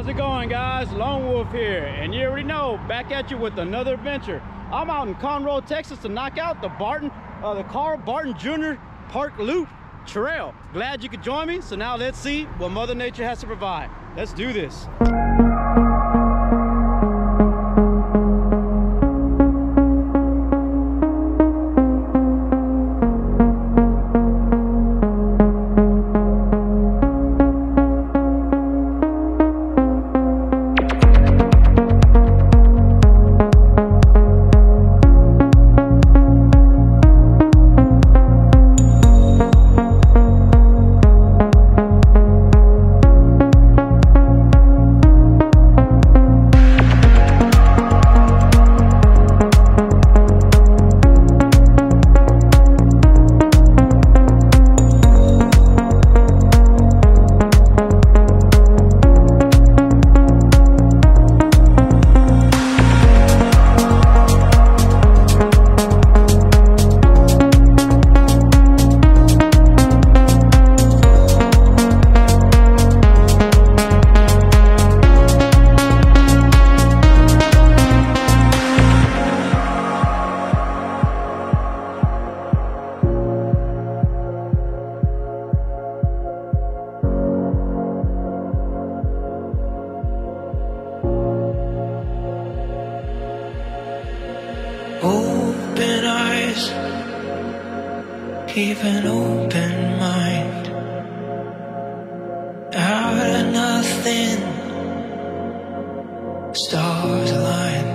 How's it going guys? Lone Wolf here and you already know back at you with another adventure. I'm out in Conroe, Texas to knock out the Barton, uh, the Carl Barton Jr. Park Loop Trail. Glad you could join me. So now let's see what Mother Nature has to provide. Let's do this. Open eyes, keep an open mind. Out of nothing, stars align.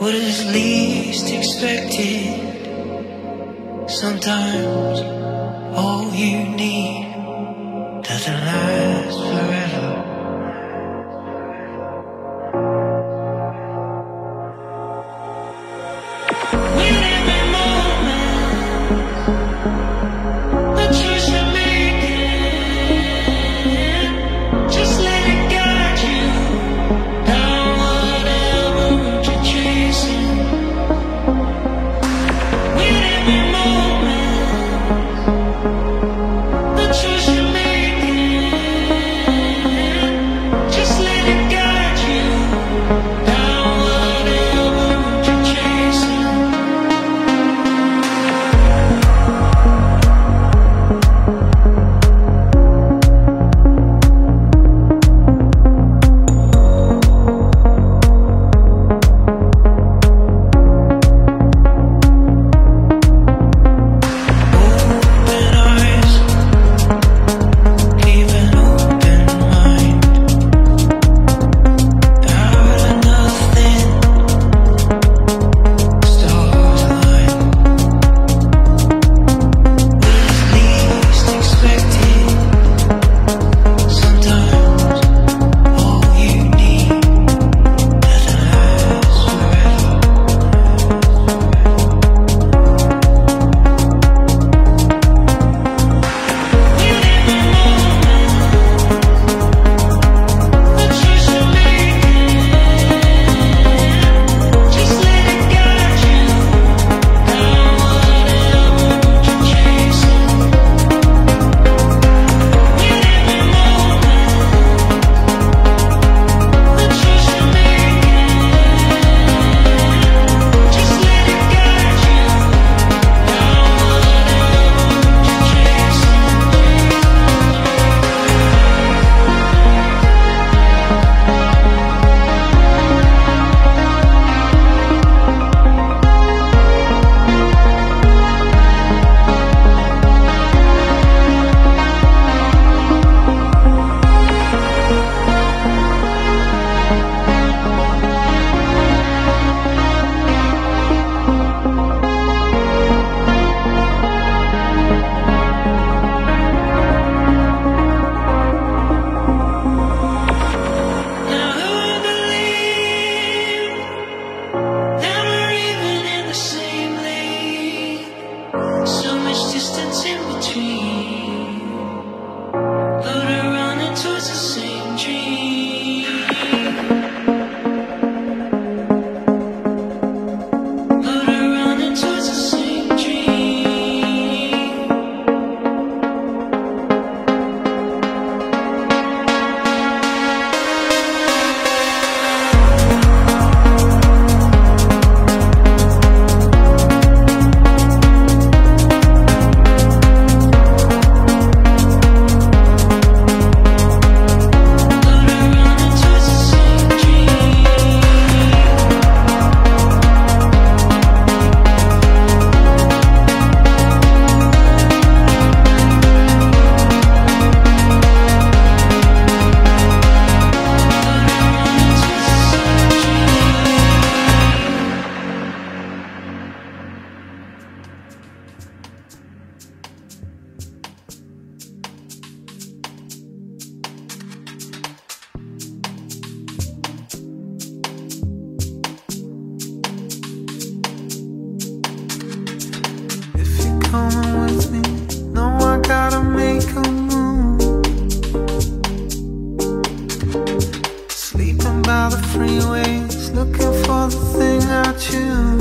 What is least expected? Sometimes all you need doesn't last forever. freeways looking for the thing I choose.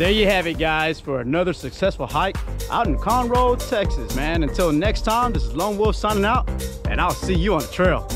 There you have it, guys, for another successful hike out in Conroe, Texas, man. Until next time, this is Lone Wolf signing out, and I'll see you on the trail.